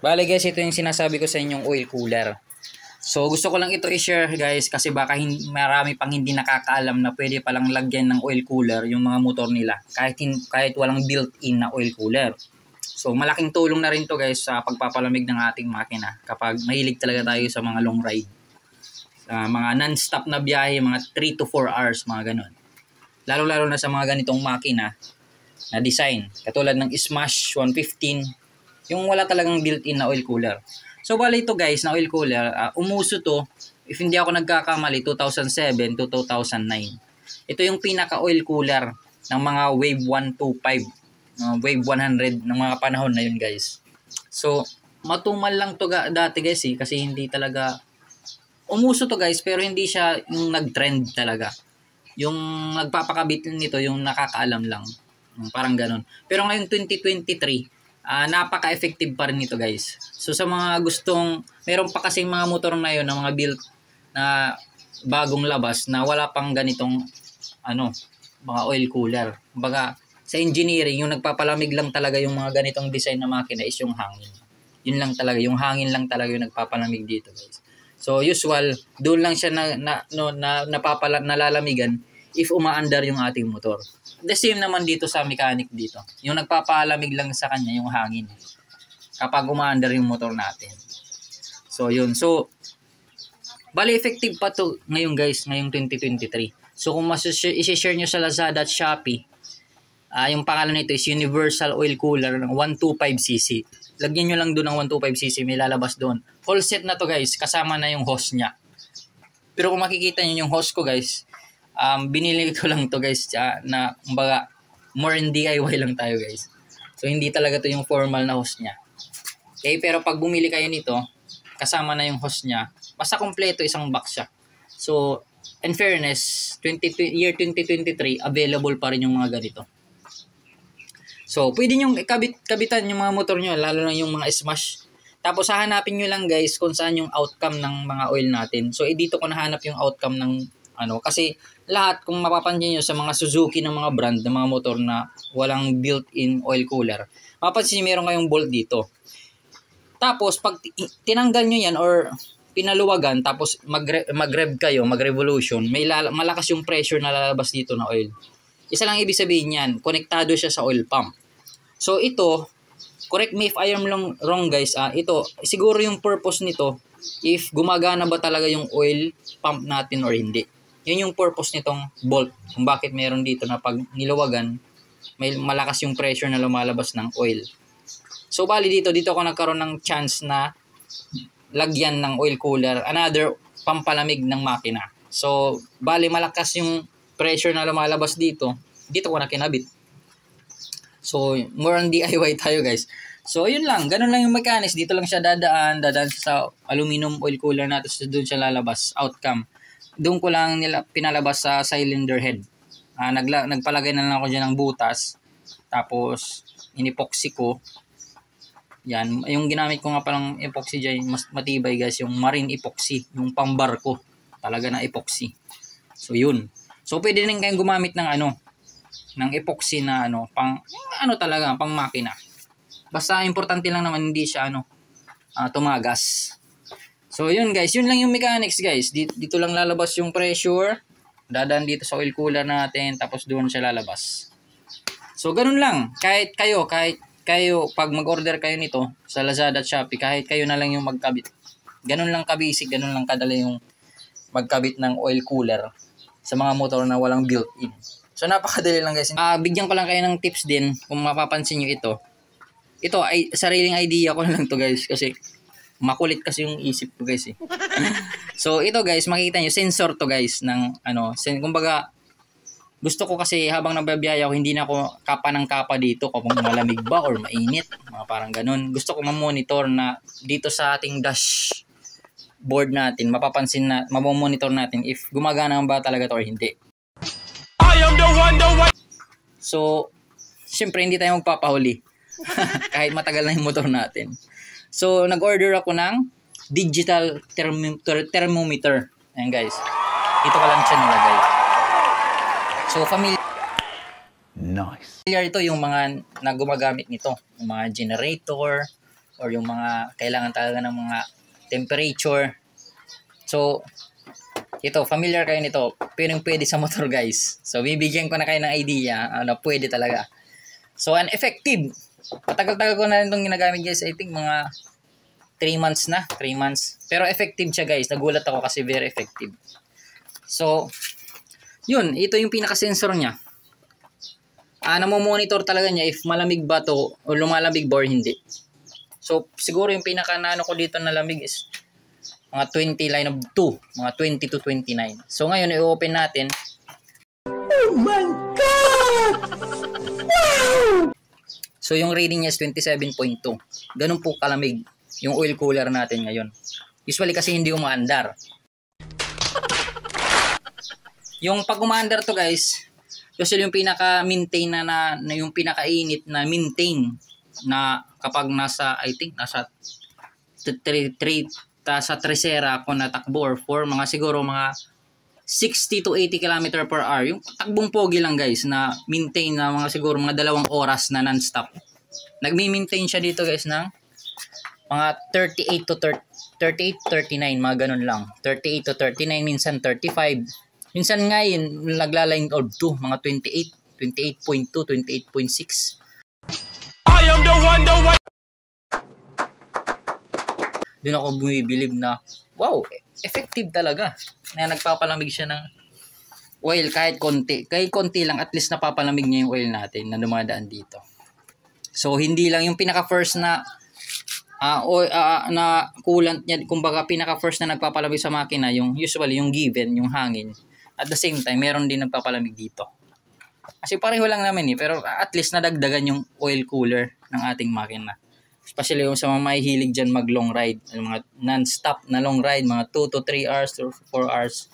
Bale guys, ito yung sinasabi ko sa inyong oil cooler. So gusto ko lang ito i-share guys kasi baka marami pang hindi nakakaalam na pwede palang lagyan ng oil cooler yung mga motor nila kahit, kahit walang built-in na oil cooler. So malaking tulong na rin to guys sa pagpapalamig ng ating makina kapag mahilig talaga tayo sa mga long ride. Sa mga non-stop na biyahe, mga 3 to 4 hours, mga ganun. Lalo-lalo na sa mga ganitong makina na design. Katulad ng Smash 115, yung wala talagang built-in na oil cooler. So bali ito guys na oil cooler, uh, umuso to if hindi ako nagkakamali 2007 to 2009. Ito yung pinaka oil cooler ng mga Wave 125, uh, Wave 100 ng mga panahon na yun guys. So matumal lang to dati guys eh, kasi hindi talaga umuso to guys pero hindi siya yung nag-trend talaga. Yung nagpapakabit nito yung nakakaalam lang. Parang ganun. Pero ngayon 2023, uh, napaka-effective pa rin nito guys. So sa mga gustong, meron pa kasing mga motor na yun, na mga build na bagong labas na wala pang ganitong ano, mga oil cooler. Baga, sa engineering, yung nagpapalamig lang talaga yung mga ganitong design na makina is yung hangin. Yun lang talaga, yung hangin lang talaga yung nagpapalamig dito guys. So usual, doon lang siya na, na, no, na napapala, nalalamigan if umaandar yung ating motor. The same naman dito sa mechanic dito. Yung nagpapalamig lang sa kanya yung hangin. Kapag umaandar yung motor natin. So, yun. So, bali effective pa to ngayon guys, ngayong 2023. So, kung i-share nyo sa Lazada at Shopee, uh, yung pangalan nito is Universal Oil Cooler ng 125cc. Lagyan nyo lang doon ng 125cc, may lalabas doon. Full set na to guys, kasama na yung hose niya. Pero kung makikita nyo yung hose ko guys, um, binili ko lang to guys uh, na kumbaga more in DIY lang tayo guys. So hindi talaga to yung formal na host niya. Okay, pero pag bumili kayo nito, kasama na yung host niya, basta kompleto isang box siya. So, in fairness, 20, year 2023, available pa rin yung mga ganito. So, pwede nyo kabit, kabitan yung mga motor nyo, lalo na yung mga smash. Tapos, hahanapin nyo lang guys kung saan yung outcome ng mga oil natin. So, eh, dito ko nahanap yung outcome ng ano, kasi lahat, kung mapapansin nyo sa mga Suzuki ng mga brand, ng mga motor na walang built-in oil cooler, mapapansin nyo meron kayong bolt dito. Tapos, pag tinanggal nyo yan or pinaluwagan, tapos mag- mag-rev kayo, mag-revolution, may malakas yung pressure na lalabas dito na oil. Isa lang ibig sabihin yan, konektado siya sa oil pump. So, ito, correct me if I am wrong guys, ah, ito, siguro yung purpose nito, if gumagana ba talaga yung oil pump natin or hindi. Yun yung purpose nitong bolt. Kung bakit meron dito na pag niluwagan, may malakas yung pressure na lumalabas ng oil. So, bali dito, dito ako nagkaroon ng chance na lagyan ng oil cooler, another pampalamig ng makina. So, bali malakas yung pressure na lumalabas dito, dito ko na kinabit. So, more on DIY tayo guys. So, yun lang. Ganun lang yung mechanics. Dito lang siya dadaan. Dadaan sa aluminum oil cooler natin. So, doon siya lalabas. Outcome doon ko lang nila pinalabas sa cylinder head. Uh, nagla, nagpalagay na lang ako dyan ng butas. Tapos, inipoxy ko. Yan. Yung ginamit ko nga palang epoxy dyan, mas matibay guys, yung marine epoxy. Yung pambarko. Talaga na epoxy. So, yun. So, pwede rin kayong gumamit ng ano, ng epoxy na ano, pang, ano talaga, pang makina. Basta, importante lang naman, hindi siya ano, uh, tumagas. So, yun guys. Yun lang yung mechanics guys. Dito, lang lalabas yung pressure. Dadaan dito sa oil cooler natin. Tapos doon siya lalabas. So, ganun lang. Kahit kayo, kahit kayo, pag mag-order kayo nito sa Lazada at Shopee, kahit kayo na lang yung magkabit. Ganun lang kabisig, ganun lang kadali yung magkabit ng oil cooler sa mga motor na walang built-in. So, napakadali lang guys. Uh, bigyan ko lang kayo ng tips din kung mapapansin nyo ito. Ito, ay, sariling idea ko lang to guys kasi makulit kasi yung isip ko guys eh. so ito guys, makikita nyo, sensor to guys ng ano, sen kumbaga gusto ko kasi habang nababiyaya ako, hindi na ako kapa ng kapa dito kung malamig ba or mainit, mga parang ganun. Gusto ko ma-monitor na dito sa ating dash board natin, mapapansin na, mamonitor natin if gumagana ba talaga to or hindi. I am the one, the one. So, syempre hindi tayo magpapahuli. Kahit matagal na yung motor natin. So, nag-order ako ng digital therm- thermometer. Ayan guys. Ito ka lang siya nilagay. So, familiar Nice. Familiar ito yung mga na gumagamit nito. Yung mga generator or yung mga kailangan talaga ng mga temperature. So, ito, familiar kayo nito. Pwedeng pwede sa motor guys. So, bibigyan ko na kayo ng idea ano, pwede talaga. So, an effective. Patagal-tagal ko na rin itong ginagamit guys. I think mga 3 months na. 3 months. Pero effective siya guys. Nagulat ako kasi very effective. So, yun. Ito yung pinaka-sensor niya. Ah, namomonitor talaga niya if malamig ba to o lumalamig ba or hindi. So, siguro yung pinaka naano ko dito na lamig is mga 20 line of 2, mga 20 to 29. So, ngayon, i-open natin. Oh my God! Wow! So, yung reading niya is 27.2. Ganun po kalamig yung oil cooler natin ngayon. Usually kasi hindi umaandar. Yung pag umaandar to guys, usually yung pinaka-maintain na, na, na yung pinaka-init na maintain na kapag nasa, I think, nasa 3, 3, ta, sa Tresera ako natakbo or 4, mga siguro mga 60 to 80 km per hour. Yung takbong pogi lang guys na maintain na mga siguro mga dalawang oras na non-stop. Nagmi-maintain siya dito guys ng mga 38 to 30, 38, 39, mga ganun lang. 38 to 39, minsan 35. Minsan nga yun, naglaline of 2, mga 28, 28.2, 28.6. I am the one, the one. Doon ako bumibilib na, wow, effective talaga. Na nagpapalamig siya ng oil kahit konti. Kahit konti lang, at least napapalamig niya yung oil natin na dumadaan dito. So, hindi lang yung pinaka first na uh, o, uh, na coolant niya, kumbaga pinaka first na nagpapalamig sa makina, yung usually yung given, yung hangin. At the same time, meron din nagpapalamig dito. Kasi pareho lang naman eh, pero at least nadagdagan yung oil cooler ng ating makina. Especially yung sa mga mahihilig dyan mag long ride, yung mga non-stop na long ride, mga 2 to 3 hours to 4 hours.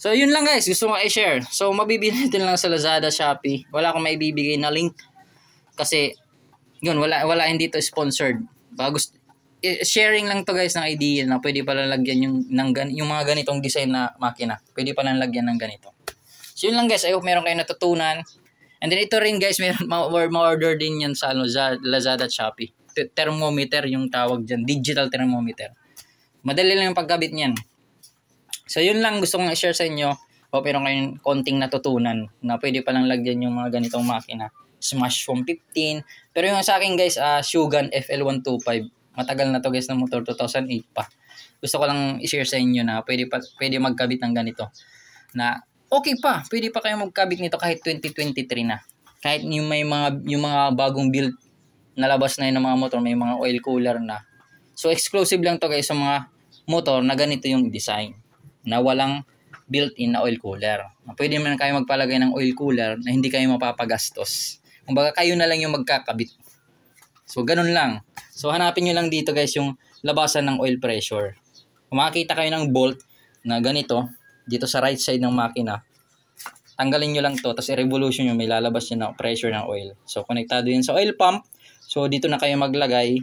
So yun lang guys, gusto ko i-share. So mabibili natin lang sa Lazada, Shopee. Wala akong maibibigay na link kasi yun, wala, wala hindi to sponsored. Baka sharing lang to guys ng idea na pwede pala lagyan yung, ng, yung mga ganitong design na makina. Pwede pala lagyan ng ganito. So yun lang guys, I hope meron kayo natutunan. And then ito rin guys, meron ma-order din yan sa ano, Lazada at Shopee. Thermometer yung tawag dyan, digital thermometer. Madali lang yung pagkabit niyan. So yun lang gusto kong i-share sa inyo. Hope meron kayong konting natutunan na pwede palang lagyan yung mga ganitong makina. Smash 115. Pero yung sa akin guys, uh, Shugan FL125 Matagal na to guys na motor, 2008 pa. Gusto ko lang i-share sa inyo na pwede, pa, pwede magkabit ng ganito. Na okay pa, pwede pa kayo magkabit nito kahit 2023 na. Kahit yung may mga, yung mga bagong build na labas na yun ng mga motor, may mga oil cooler na. So exclusive lang to guys sa mga motor na ganito yung design. Na walang built-in na oil cooler. Pwede naman kayo magpalagay ng oil cooler na hindi kayo mapapagastos. Kumbaga kayo na lang yung magkakabit. So ganun lang. So hanapin nyo lang dito guys yung labasan ng oil pressure. Kung makakita kayo ng bolt na ganito, dito sa right side ng makina, tanggalin nyo lang to, tapos i-revolution nyo, may lalabas yun ng pressure ng oil. So konektado yun sa oil pump. So dito na kayo maglagay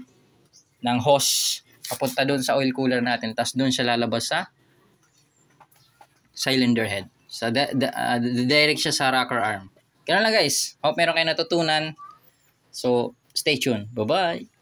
ng hose papunta doon sa oil cooler natin, tapos doon siya lalabas sa cylinder head. So, uh, direct siya sa rocker arm. Ganun lang guys. Hope meron kayo natutunan. So, stay tuned. Bye-bye.